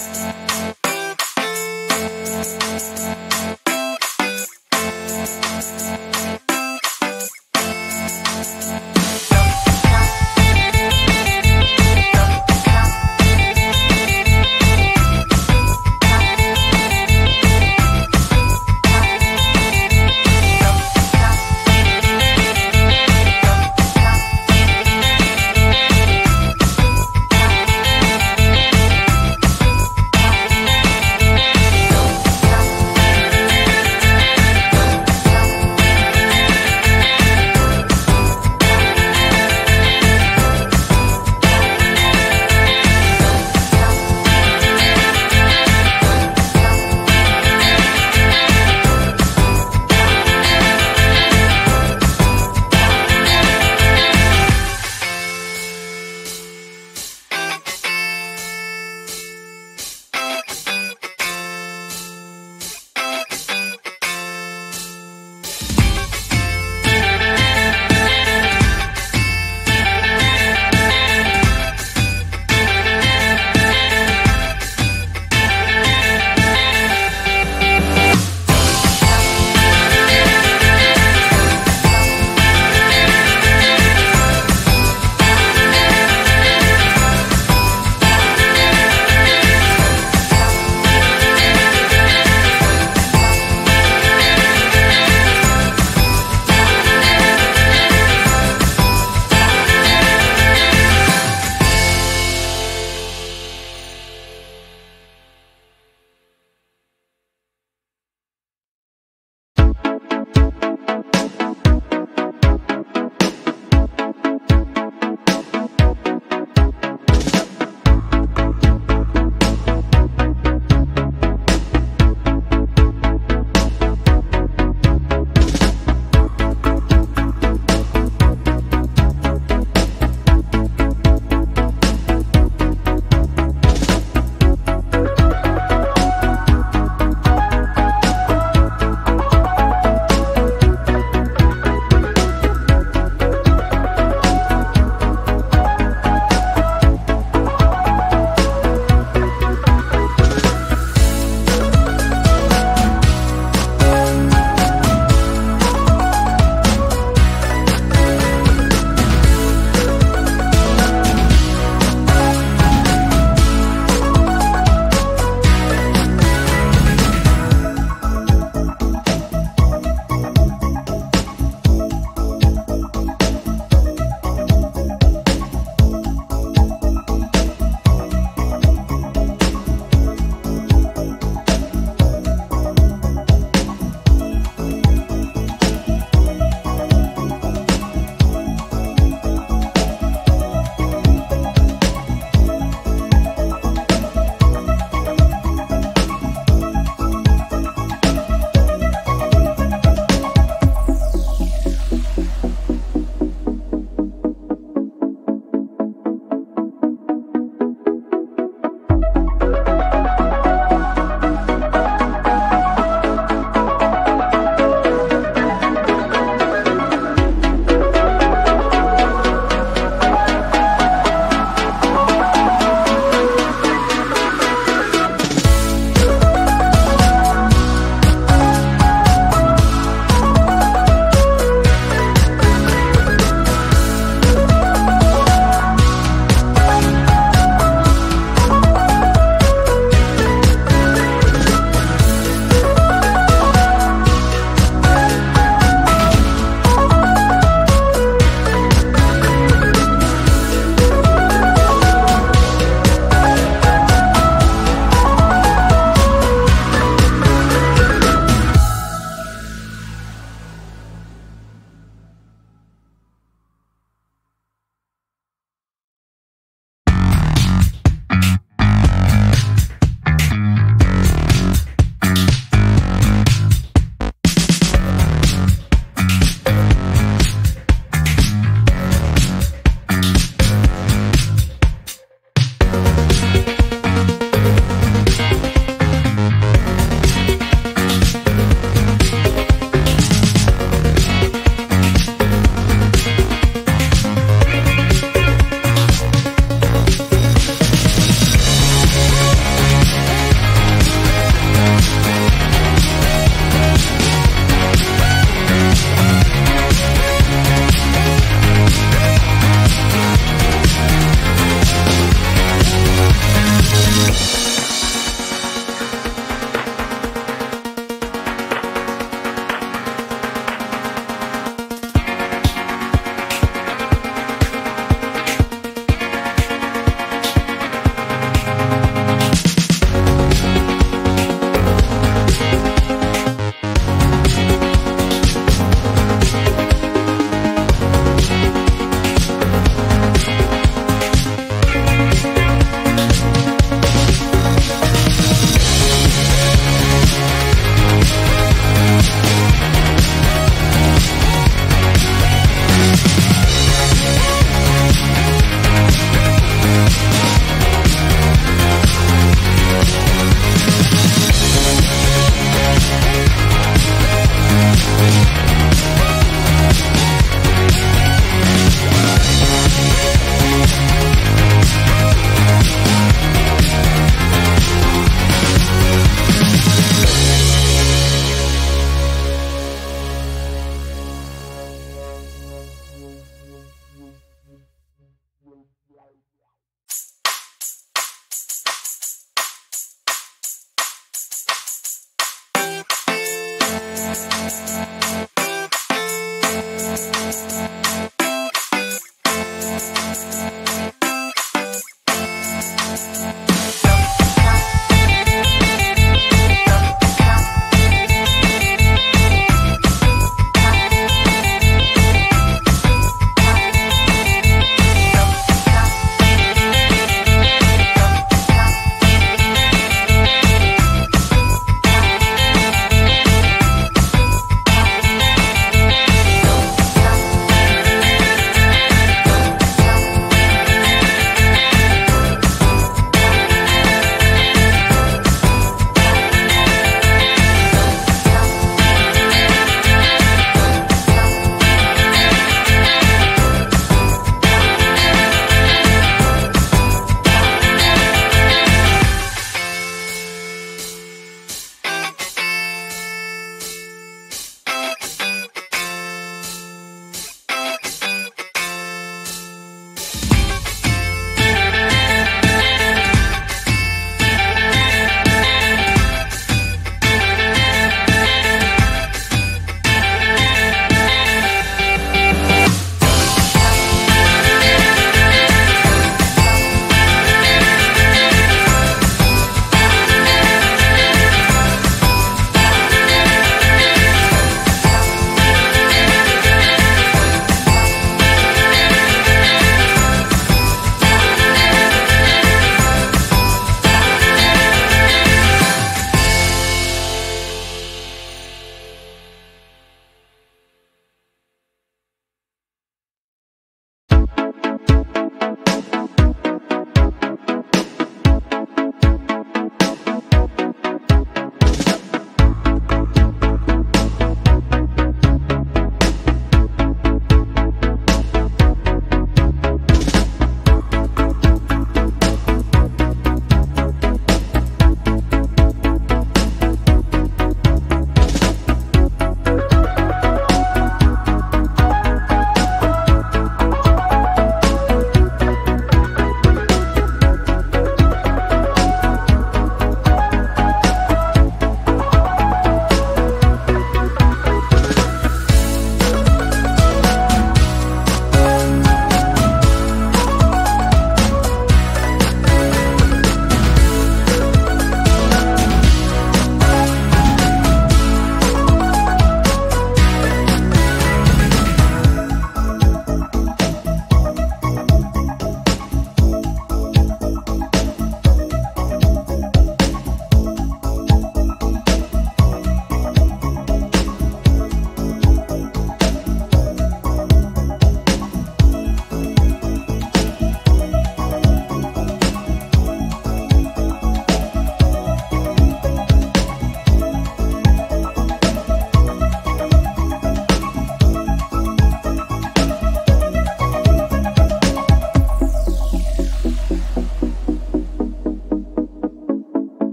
podcasts.